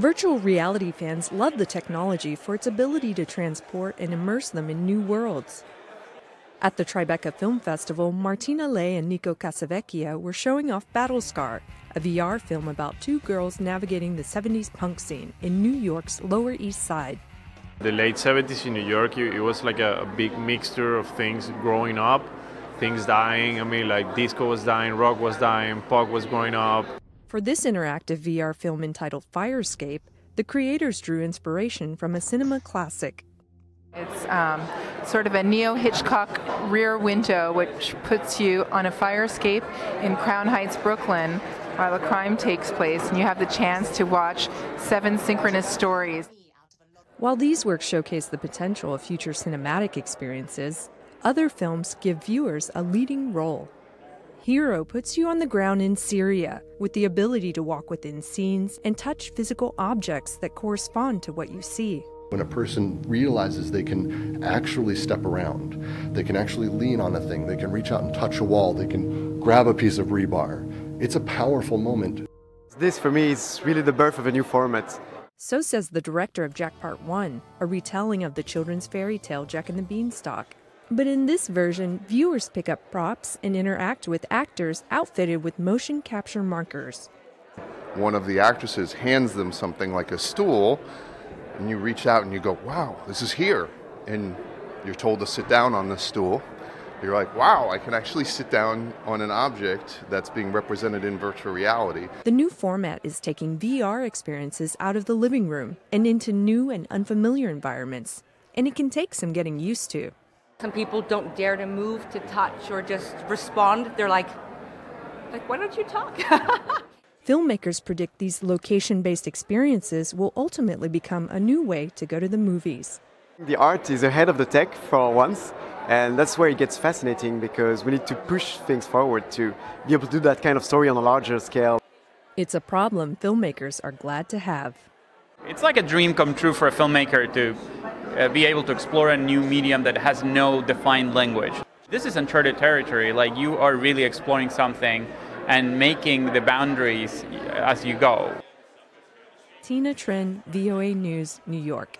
Virtual reality fans love the technology for its ability to transport and immerse them in new worlds. At the Tribeca Film Festival, Martín Allais and Nico Casavecchia were showing off Battle Scar, a VR film about two girls navigating the 70s punk scene in New York's Lower East Side. The late 70s in New York, it was like a big mixture of things growing up, things dying. I mean, like disco was dying, rock was dying, punk was growing up. For this interactive VR film entitled Firescape, the creators drew inspiration from a cinema classic. It's um, sort of a neo Hitchcock rear window, which puts you on a fire escape in Crown Heights, Brooklyn, while a crime takes place, and you have the chance to watch seven synchronous stories. While these works showcase the potential of future cinematic experiences, other films give viewers a leading role. Hero puts you on the ground in Syria with the ability to walk within scenes and touch physical objects that correspond to what you see. When a person realizes they can actually step around, they can actually lean on a thing, they can reach out and touch a wall, they can grab a piece of rebar, it's a powerful moment. This, for me, is really the birth of a new format. So says the director of Jack Part 1, a retelling of the children's fairy tale Jack and the Beanstalk. But in this version, viewers pick up props and interact with actors outfitted with motion capture markers. One of the actresses hands them something like a stool, and you reach out and you go, wow, this is here. And you're told to sit down on this stool. You're like, wow, I can actually sit down on an object that's being represented in virtual reality. The new format is taking VR experiences out of the living room and into new and unfamiliar environments, and it can take some getting used to. Some people don't dare to move, to touch, or just respond. They're like, like, why don't you talk? Filmmakers predict these location based experiences will ultimately become a new way to go to the movies. The art is ahead of the tech for once, and that's where it gets fascinating because we need to push things forward to be able to do that kind of story on a larger scale. It's a problem filmmakers are glad to have. It's like a dream come true for a filmmaker to uh, be able to explore a new medium that has no defined language. This is uncharted territory, like you are really exploring something and making the boundaries as you go. Tina Trinh, VOA News, New York.